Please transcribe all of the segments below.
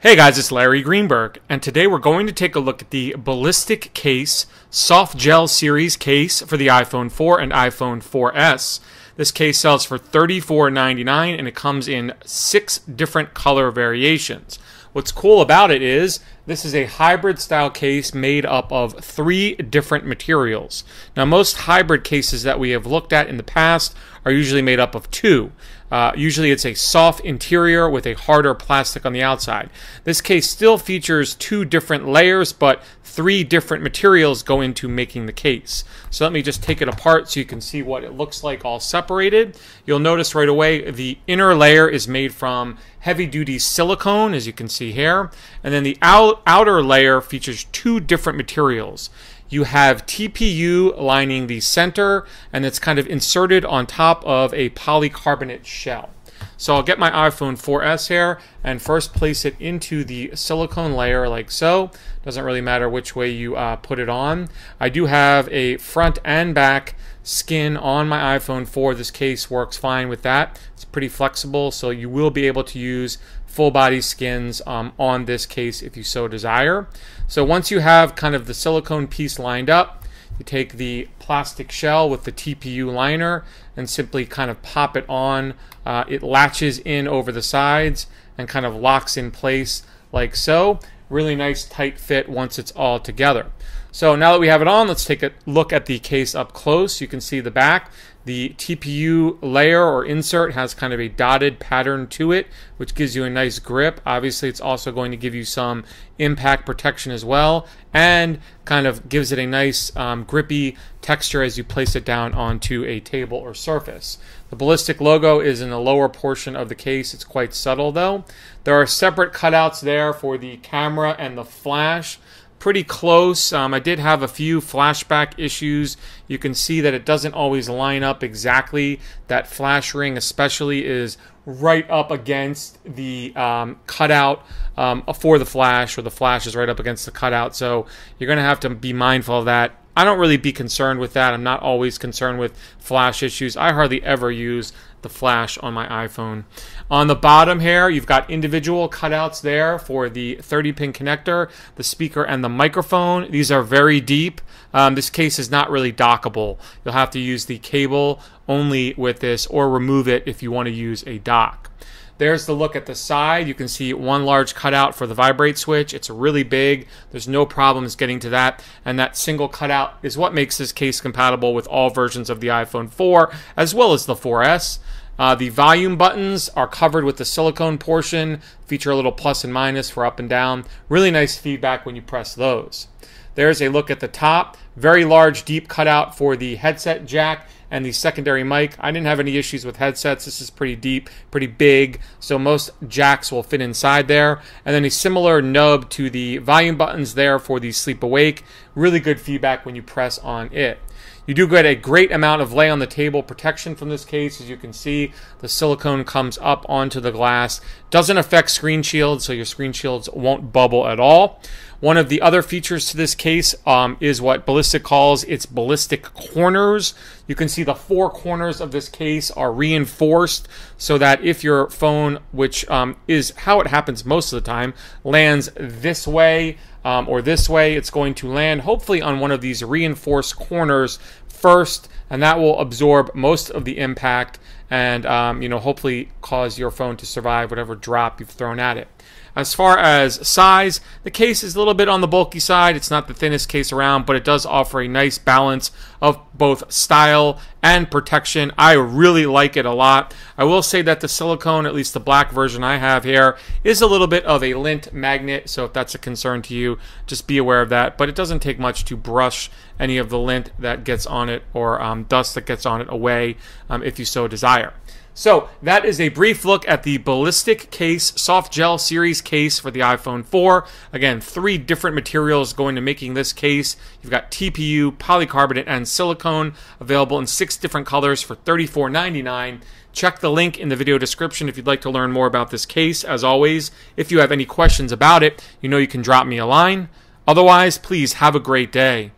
Hey guys, it's Larry Greenberg, and today we're going to take a look at the Ballistic Case Shell Gel Series case for the iPhone 4 and iPhone 4S. This case sells for $34.99 and it comes in six different color variations. What's cool about it is this is a hybrid style case made up of three different materials. Now, most hybrid cases that we have looked at in the past are usually made up of two. Uh, usually it's a soft interior with a harder plastic on the outside. This case still features two different layers, but three different materials go into making the case. So let me just take it apart so you can see what it looks like all separated. You'll notice right away the inner layer is made from heavy duty silicone, as you can see here, and then the out outer layer features two different materials you have TPU lining the center, and it's kind of inserted on top of a polycarbonate shell. So I'll get my iPhone 4S here and first place it into the silicone layer like so. Doesn't really matter which way you uh, put it on. I do have a front and back skin on my iPhone 4. This case works fine with that. It's pretty flexible, so you will be able to use full body skins um, on this case if you so desire. So once you have kind of the silicone piece lined up, you take the plastic shell with the TPU liner and simply kind of pop it on. Uh, it latches in over the sides and kind of locks in place like so. Really nice tight fit once it's all together. So now that we have it on, let's take a look at the case up close. You can see the back. The TPU layer or insert has kind of a dotted pattern to it, which gives you a nice grip. Obviously, it's also going to give you some impact protection as well, and kind of gives it a nice um, grippy texture as you place it down onto a table or surface. The ballistic logo is in the lower portion of the case. It's quite subtle though. There are separate cutouts there for the camera and the flash pretty close. Um, I did have a few flashback issues. You can see that it doesn't always line up exactly. That flash ring, especially, is right up against the um, cutout um, for the flash, or the flash is right up against the cutout. So you're going to have to be mindful of that. I don't really be concerned with that. I'm not always concerned with flash issues. I hardly ever use the flash on my iPhone. On the bottom here, you've got individual cutouts there for the 30 pin connector, the speaker, and the microphone. These are very deep. Um, this case is not really dockable. You'll have to use the cable only with this or remove it if you want to use a dock. There's the look at the side. You can see one large cutout for the vibrate switch. It's really big. There's no problems getting to that. And that single cutout is what makes this case compatible with all versions of the iPhone 4 as well as the 4S. Uh, the volume buttons are covered with the silicone portion, feature a little plus and minus for up and down. Really nice feedback when you press those. There's a look at the top. Very large, deep cutout for the headset jack and the secondary mic. I didn't have any issues with headsets. This is pretty deep, pretty big, so most jacks will fit inside there. And then a similar nub to the volume buttons there for the sleep awake. Really good feedback when you press on it. You do get a great amount of lay on the table protection from this case. As you can see, the silicone comes up onto the glass. Doesn't affect screen shields, so your screen shields won't bubble at all. One of the other features to this case um, is what Ballistic calls its ballistic corners. You can see the four corners of this case are reinforced so that if your phone, which um, is how it happens most of the time, lands this way um, or this way, it's going to land hopefully on one of these reinforced corners first, and that will absorb most of the impact and um, you know hopefully cause your phone to survive whatever drop you've thrown at it. As far as size, the case is a little bit on the bulky side. It's not the thinnest case around, but it does offer a nice balance of both style and protection. I really like it a lot. I will say that the silicone, at least the black version I have here, is a little bit of a lint magnet. So if that's a concern to you, just be aware of that. But it doesn't take much to brush any of the lint that gets on it or um, dust that gets on it away um, if you so desire. So that is a brief look at the Ballistic Case Shell Gel Series case for the iPhone 4. Again, three different materials going to making this case. You've got TPU, polycarbonate, and silicone available in six different colors for $34.99. Check the link in the video description if you'd like to learn more about this case. As always, if you have any questions about it, you know you can drop me a line. Otherwise, please have a great day.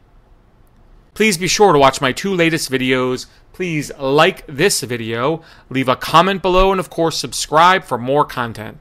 Please be sure to watch my two latest videos please like this video, leave a comment below, and of course, subscribe for more content.